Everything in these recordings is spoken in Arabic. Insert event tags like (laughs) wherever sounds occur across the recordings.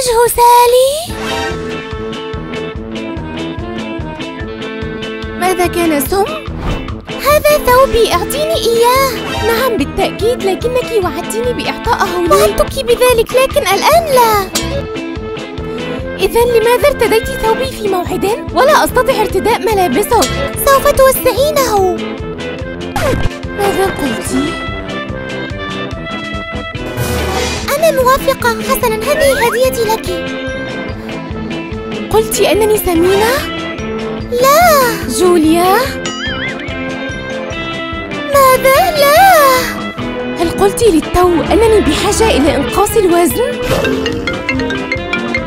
وجه سالي ماذا كان سم؟ هذا ثوبي أعطيني إياه نعم بالتأكيد لكنك وعدتيني بإعطائه لي وعدتك بذلك لكن الآن لا إذا لماذا ارتديت ثوبي في موعد ولا أستطيع ارتداء ملابسك؟ سوف توسعينه ماذا قلتِ؟ موافقة حسنا. هذه هديتي لك. قلت أنني سمينة؟ لا. جوليا؟ ماذا؟ لا. هل قلت للتو أنني بحاجة إلى إنقاص الوزن؟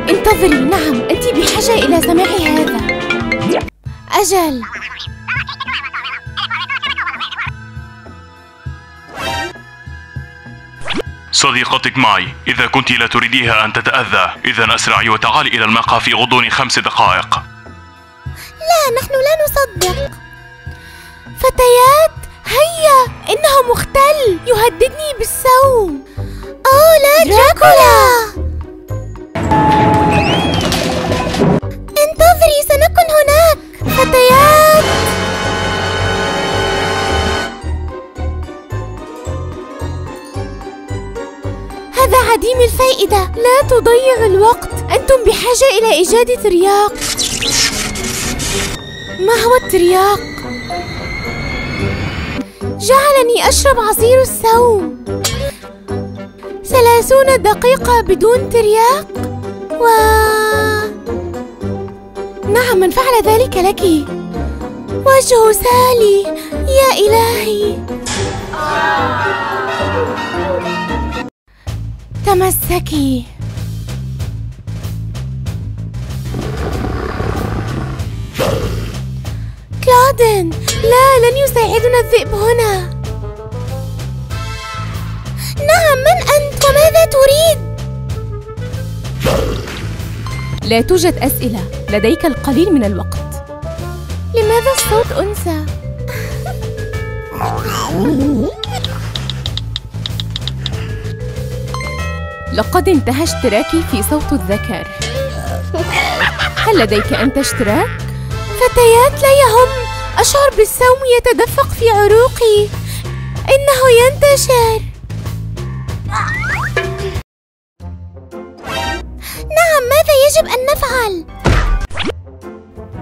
انتظري. نعم أنت بحاجة إلى سماع هذا. أجل. صديقتك معي. إذا كنت لا تريديها أن تتأذى. إذا أسرعي وتعالي إلى المقهى في غضون خمس دقائق. لا نحن لا نصدق. فتيات هيا إنه مختل. يهددني بالسوم أوه لا دراكولا لا تضيع الوقت؟ أنتم بحاجة إلى إيجاد ترياق. ما هو الترياق؟ جعلني أشرب عصير السوم ثلاثون دقيقة بدون ترياق؟ و... نعم من فعل ذلك لك. وجه سالي يا إلهي. تمسكي. كلودن لا لن يساعدنا الذئب هنا. نعم من أنت؟ وماذا تريد؟ لا توجد أسئلة. لديك القليل من الوقت. لماذا الصوت أنثى؟ لقد انتهى اشتراكي في صوت الذكر. هل لديك أنت اشتراك؟ فتيات لا يهم. أشعر بالسوم يتدفق في عروقي. إنه ينتشر. نعم ماذا يجب أن نفعل؟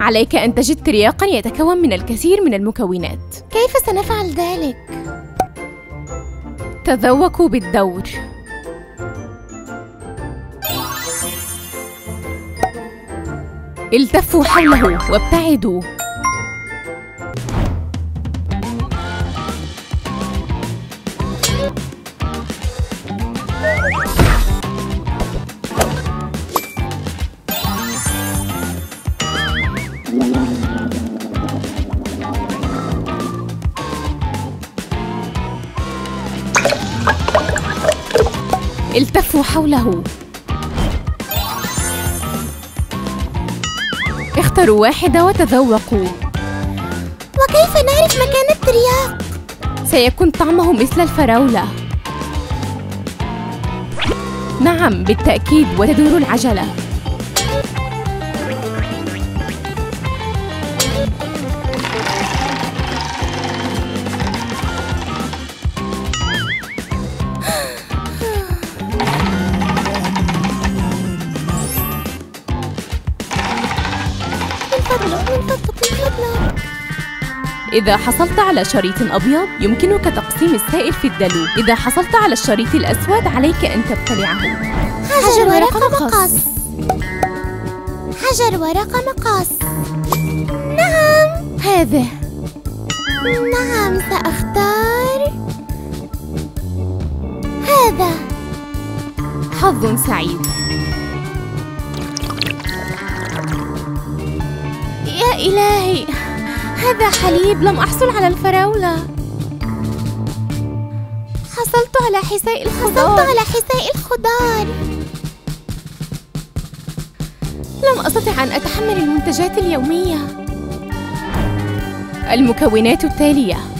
عليك أن تجد ترياقا يتكون من الكثير من المكونات. كيف سنفعل ذلك؟ تذوقوا بالدور. التفوا حوله وابتعدوا. التفوا حوله. اختروا واحدة وتذوقوا. وكيف نعرف مكان الترياق؟ سيكون طعمه مثل الفراولة. نعم بالتأكيد وتدور العجلة. إذا حصلت على شريط أبيض يمكنك تقسيم السائل في الدلو. إذا حصلت على الشريط الأسود عليك أن تبتلعه. حجر ورقة مقص حجر ورقة مقص نعم. هذا نعم سأختار هذا. حظ سعيد. يا إلهي. هذا حليب لم أحصل على الفراولة. حصلت على حساء حصلت الخضار على حساء الخضار. لم أستطع أن أتحمل المنتجات اليومية. المكونات التالية.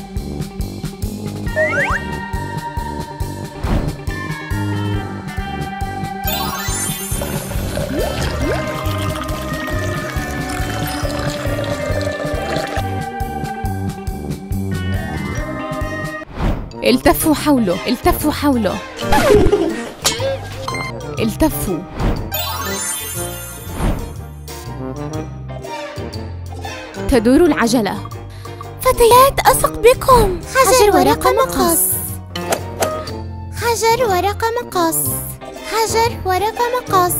التفوا حوله التفوا حوله. التفوا. تدور العجلة. فتيات أثق بكم. حجر ورقة مقص. حجر ورقة مقص. حجر ورقة مقص.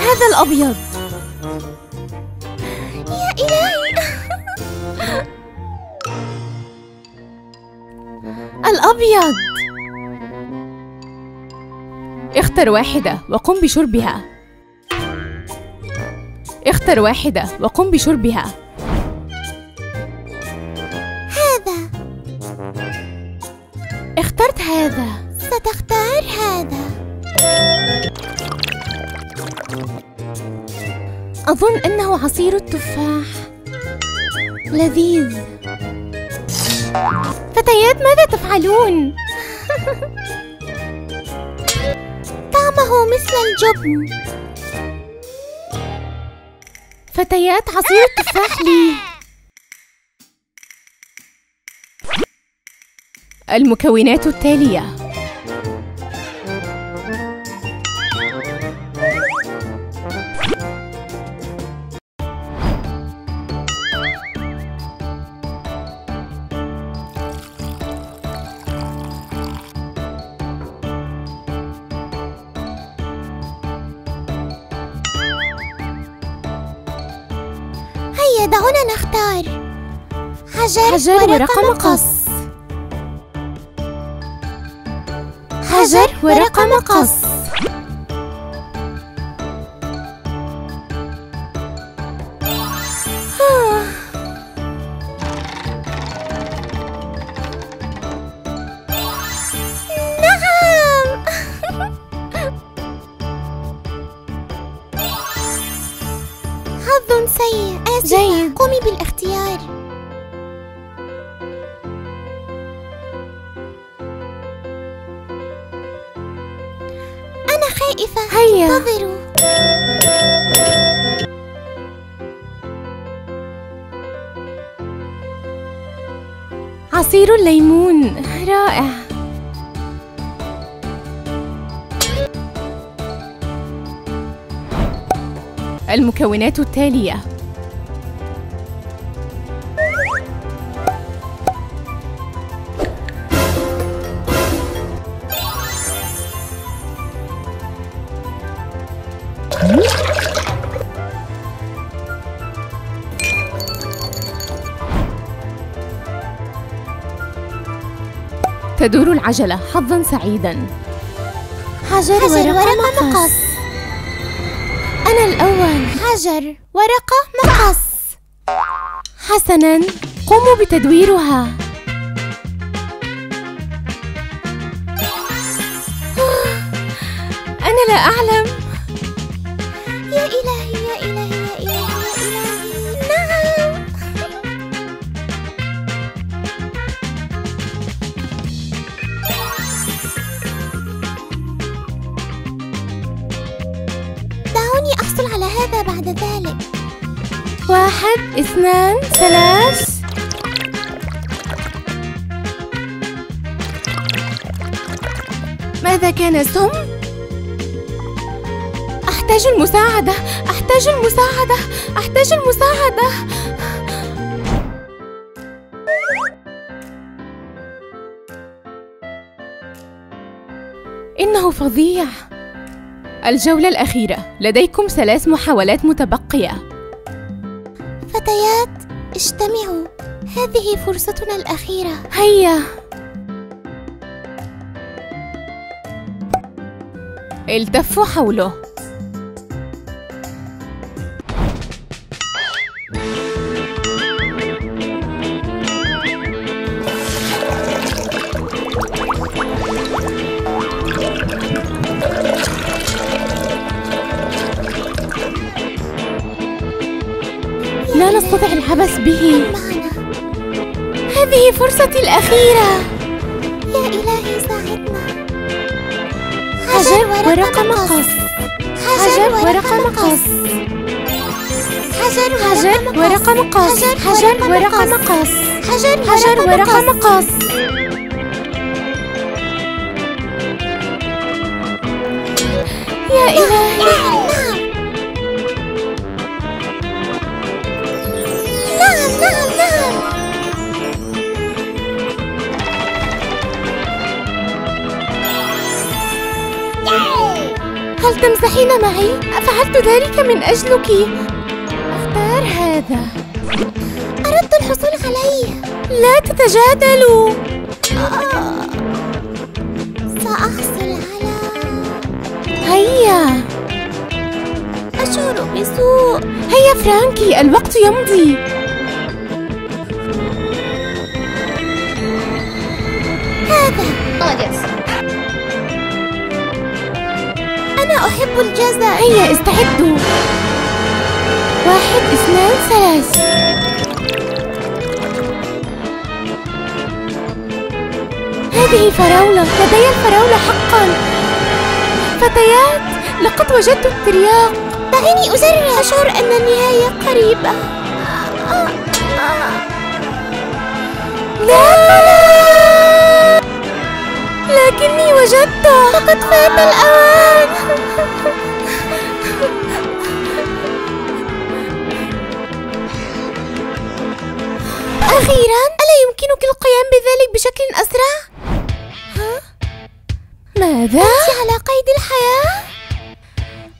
هذا الأبيض. يا إلهي. الأبيض. اختر واحدة وقم بشربها. اختر واحدة وقم بشربها. أظن أنه عصير التفاح. لذيذ. فتيات ماذا تفعلون؟ (laughs) طعمه مثل الجبن. فتيات عصير التفاح لي. المكونات التالية. حجر, حجر ورقة مقص. حجر ورقة مقص. نعم. (laughs) حظ سيء. آسفة جيد. قومي بالاختيار. هيا. انتظروا عصير الليمون. رائع. المكونات التالية. تدور العجلة حظا سعيدا. حجر, حجر ورقة ورقة مقص. أنا الأول. حجر ورقة مقص. حسنا. قوموا بتدويرها. أنا لا أعلم. يا إلهي يا إلهي يا إلهي. اثنان ثلاث. ماذا كان سم؟ أحتاج المساعدة أحتاج المساعدة أحتاج المساعدة. إنه فظيع. الجولة الأخيرة. لديكم ثلاث محاولات متبقية. اجتمعوا هذه فرصتنا الأخيرة. هيا. التفوا حوله. لا نستطيع العبث به. هذه فرصتي الأخيرة. يا إلهي ساعدنا. حجر ورقة مقص. حجر ورقة مقص. حجر ورقة مقص. حجر ورقة مقص. حجر حجر ورقة مقص. يا إلهي أفعلت ذلك من أجلك. أختار هذا. أردت الحصول عليه. لا تتجادلوا. سأحصل على هيا. أشعر بسوء. هيا فرانكي الوقت يمضي. هذا. أنا أحب الجزر هيا استعدوا. واحد اثنان ثلاث. هذه فراولة لدي الفراولة حقا. فتيات لقد وجدت الترياق. دعيني أجرب. أشعر أن النهاية قريبة. لا لكني وجدته لقد فات الأوان. أخيرا ألا يمكنك القيام بذلك بشكل أسرع؟ ها؟ ماذا؟ أنت على قيد الحياة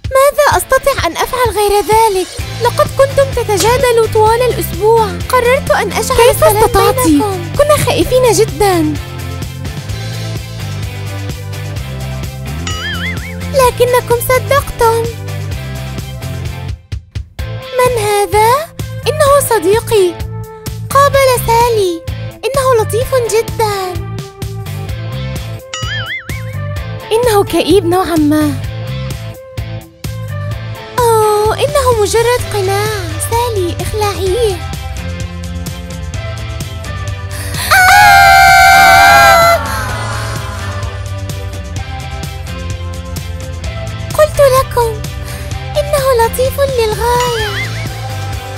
ماذا أستطيع أن أفعل غير ذلك؟ لقد كنتم تتجادلوا طوال الأسبوع قررت أن أجعل كيف السلام استطعت؟ بينكم. كنا خائفين جدا لكنكم صدقتم. من هذا؟ إنه صديقي. قابل سالي. إنه لطيف جدا. إنه كئيب نوعا ما. أوه إنه مجرد قناع. سالي اخلعيه للغاية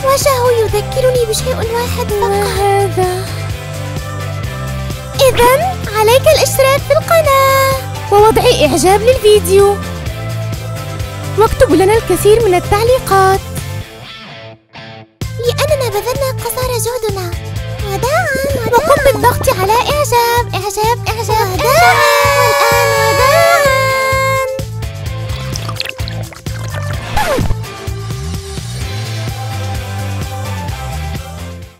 وجهه يذكرني بشيء واحد ما فقط هذا؟ إذا عليك الاشتراك في القناة. ووضع إعجاب للفيديو. واكتبوا لنا الكثير من التعليقات. لأننا بذلنا قصارى جهدنا. وداعا وقم بالضغط على